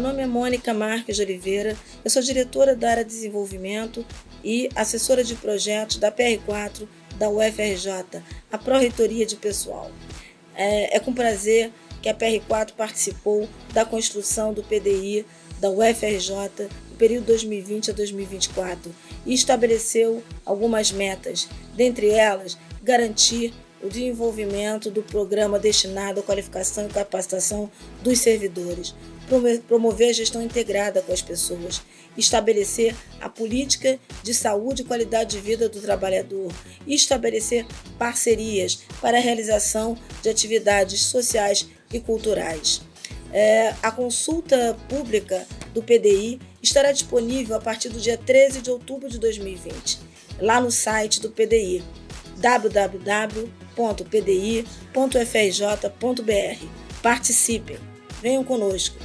meu nome é Mônica Marques de Oliveira, eu sou diretora da área de desenvolvimento e assessora de projetos da PR4 da UFRJ, a Pró-Reitoria de Pessoal. É, é com prazer que a PR4 participou da construção do PDI da UFRJ no período 2020 a 2024 e estabeleceu algumas metas, dentre elas garantir o desenvolvimento do programa destinado à qualificação e capacitação dos servidores, promover a gestão integrada com as pessoas, estabelecer a política de saúde e qualidade de vida do trabalhador e estabelecer parcerias para a realização de atividades sociais e culturais. É, a consulta pública do PDI estará disponível a partir do dia 13 de outubro de 2020, lá no site do PDI www.pdi.frj.br. Participem, venham conosco.